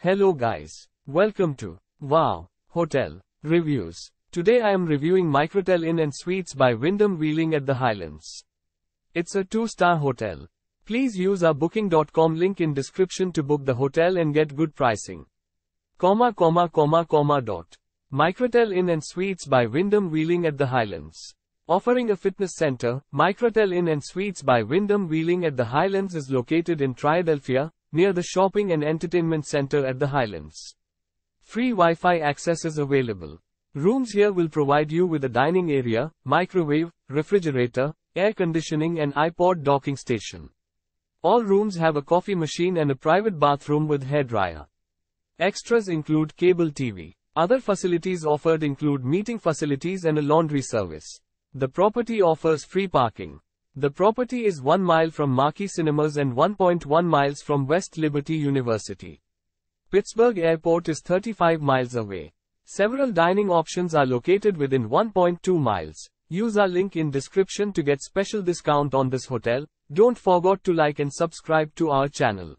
Hello guys. Welcome to Wow Hotel Reviews. Today I am reviewing Microtel Inn and Suites by Wyndham Wheeling at the Highlands. It's a two-star hotel. Please use our booking.com link in description to book the hotel and get good pricing. Comma comma comma comma dot. Microtel Inn and Suites by Wyndham Wheeling at the Highlands. Offering a fitness center, Microtel Inn and Suites by Wyndham Wheeling at the Highlands is located in Triadelphia, near the shopping and entertainment center at the Highlands. Free Wi-Fi access is available. Rooms here will provide you with a dining area, microwave, refrigerator, air conditioning and iPod docking station. All rooms have a coffee machine and a private bathroom with hairdryer. Extras include cable TV. Other facilities offered include meeting facilities and a laundry service. The property offers free parking. The property is 1 mile from Marquee Cinemas and 1.1 miles from West Liberty University. Pittsburgh Airport is 35 miles away. Several dining options are located within 1.2 miles. Use our link in description to get special discount on this hotel. Don't forget to like and subscribe to our channel.